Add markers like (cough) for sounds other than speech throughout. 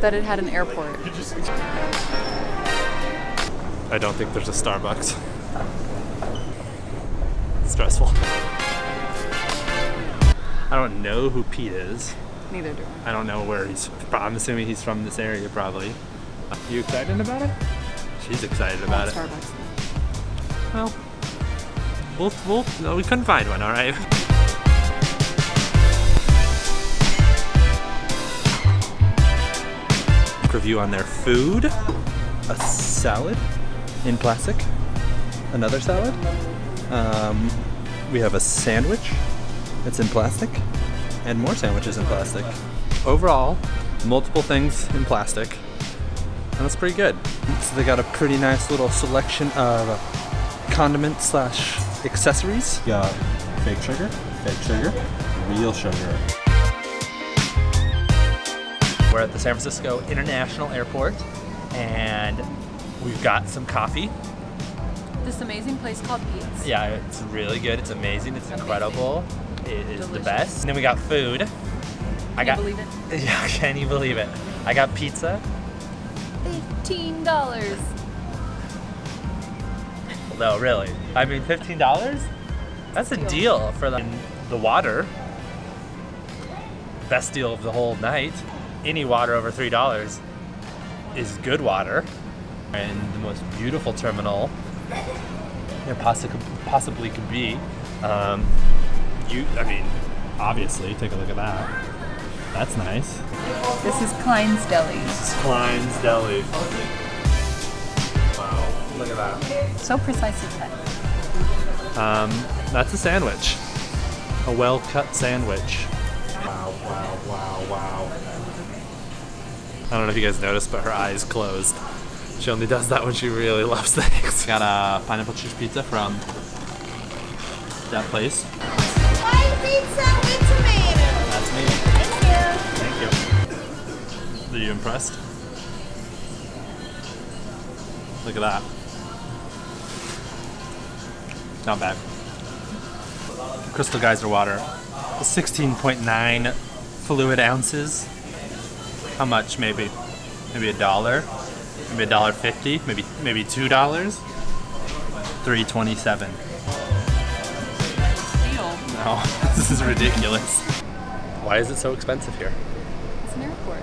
that it had an airport. I don't think there's a Starbucks. Stressful. I don't know who Pete is. Neither do I. I don't know where he's. I'm assuming he's from this area, probably. Are You excited about it? She's excited about it. Starbucks. Well, we'll, we'll, no, we couldn't find one, all right? Review on their food. A salad in plastic. Another salad. Um, we have a sandwich that's in plastic. And more sandwiches in plastic. Overall, multiple things in plastic. And that's pretty good. So they got a pretty nice little selection of condiment slash accessories. Got fake sugar, fake sugar, real sugar. We're at the San Francisco International Airport and we've got some coffee. This amazing place called Peet's. Yeah, it's really good. It's amazing. It's Amazing. incredible. It is the best. And then we got food. I Can got you believe it? (laughs) Yeah, can you believe it? I got pizza. Fifteen dollars. No, really. I mean, fifteen dollars? That's a Deal. deal for the, the water. Best deal of the whole night. Any water over three dollars is good water. And the most beautiful terminal there possibly possibly could be. Um, you, I mean, obviously, take a look at that. That's nice. This is Klein's Deli. This is Klein's Deli. Wow, look at that. So precisely cut. Um, that's a sandwich. A well cut sandwich. Wow, wow, wow, wow. I don't know if you guys noticed, but her eyes closed. She only does that when she really loves things. Got a pineapple cheese pizza from that place. White pizza with tomatoes. That's me. Thank you. Thank you. Are you impressed? Look at that. Not bad. Crystal Geyser water. 16.9 fluid ounces. How much? Maybe, maybe a dollar. Maybe a dollar fifty. Maybe maybe two dollars. Three twenty-seven. Deal. No, (laughs) this is ridiculous. Why is it so expensive here? It's an airport.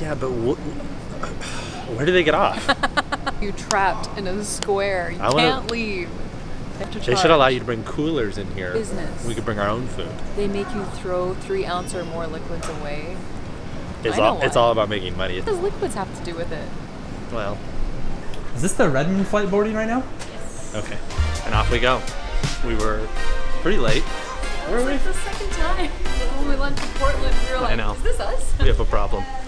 Yeah, but wh- where do they get off? (laughs) You're trapped in a square. You I can't leave. They, have to They should allow you to bring coolers in here. Business. We could bring our own food. They make you throw three ounce or more liquids away. It's I know all it's all about making money. What does liquids have to do with it? Well, Is this the Redmond flight boarding right now? Yes. okay. And off we go. We were pretty late. Where are we? the second time. (laughs) When we went to Portland, we were like, know. is this us? We have a problem. (laughs)